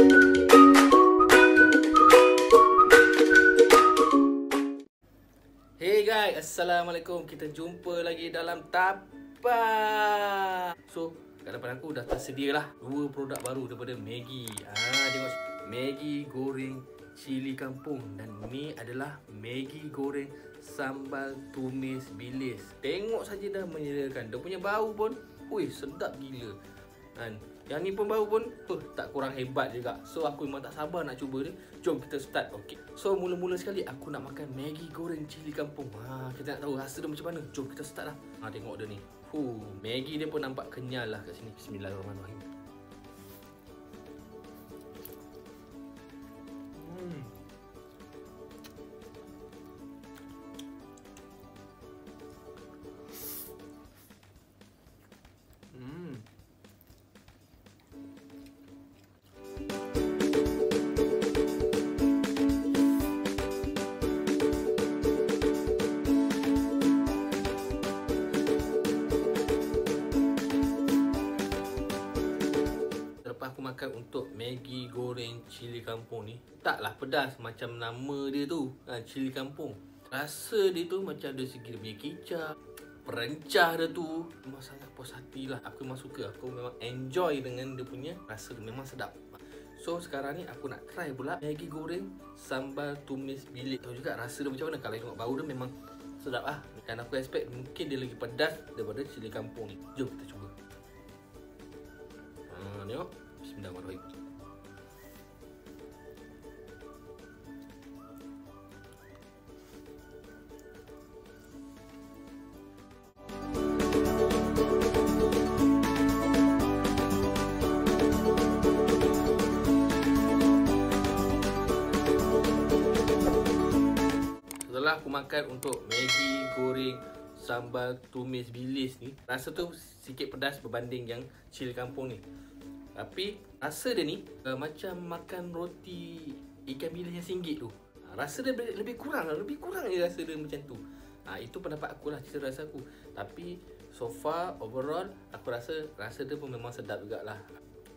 Hey guys, Assalamualaikum. Kita jumpa lagi dalam Tapak So, kat depan aku dah tersedia lah. Dua produk baru daripada Maggi. Ah, Tengok Maggi goreng cili kampung. Dan ni adalah Maggi goreng sambal tumis bilis. Tengok saja dah menyediakan. Dia punya bau pun Ui, sedap gila kan? Yang ni pun bau pun huh, tak kurang hebat juga. So aku memang tak sabar nak cuba ni. Jom kita start. Okay. So mula-mula sekali aku nak makan Maggi goreng cili kampung. Ha, Kita nak tahu rasa dia macam mana. Jom kita start lah. Ha, Tengok dia ni. Huh, Maggi dia pun nampak kenyal lah kat sini. Bismillahirrahmanirrahim makan untuk Maggi goreng cili kampung ni Taklah pedas macam nama dia tu. Ha, Cili kampung. Rasa dia tu macam dari segi punya kicap Perencah dia tu. Memang sangat puas hati lah. Aku memang suka Aku memang enjoy dengan dia punya Rasa dia memang sedap. So sekarang ni aku nak try pula Maggi goreng sambal tumis bilik. Tahu juga rasa dia macam mana. Kalau tengok bau dia memang sedap lah. Dan aku expect mungkin dia lagi pedas daripada cili kampung ni. Jom kita cuba. Ha, tengok. Bismillahirrahmanirrahim. Setelah aku makan untuk Maggi goreng sambal tumis bilis ni Rasa tu sikit pedas berbanding yang cili kampung ni Tapi rasa dia ni uh, macam makan roti ikan bilis yang singgit tu. Uh, Rasa dia lebih, kurang lah, lebih kurang je rasa dia macam tu. Uh, Itu pendapat aku lah, cerita rasa aku. Tapi so far overall aku rasa rasa dia pun memang sedap jugalah.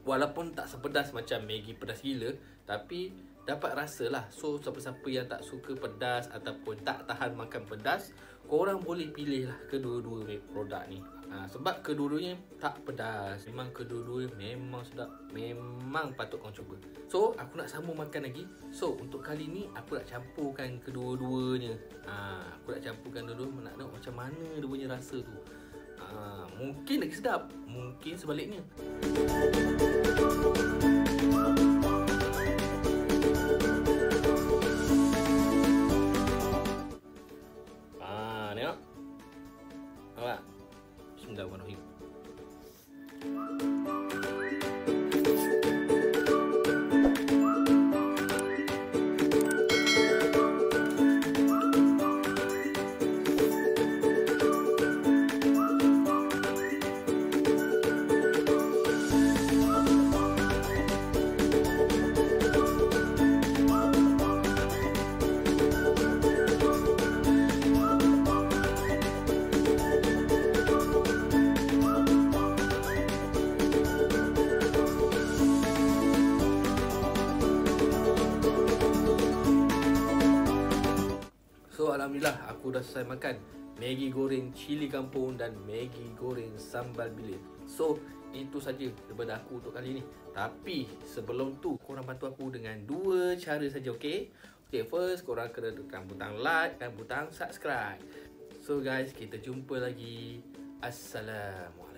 Walaupun tak sepedas macam Maggi pedas gila Tapi dapat rasa lah. So siapa-siapa yang tak suka pedas Ataupun tak tahan makan pedas Korang boleh pilih lah kedua-dua produk ni ha, Sebab kedua-duanya tak pedas. Memang kedua-dua memang sedap. Memang patut korang cuba. So aku nak sambung makan lagi. So untuk kali ni aku nak campurkan kedua-duanya. Ha, Aku nak campurkan dua-dua. Nak tengok macam mana dia punya rasa tu. Ha, Mungkin lagi sedap. Mungkin sebaliknya. Ah, tengok. Nampak? Bismillahirrahmanirrahim. So Alhamdulillah aku dah selesai makan Maggi goreng cili kampung dan Maggi goreng sambal bilis. So itu saja daripada aku untuk kali ni. Tapi sebelum tu korang bantu aku dengan dua cara saja okey? Okay first korang kena tekan butang like dan butang subscribe. So guys kita jumpa lagi. Assalamualaikum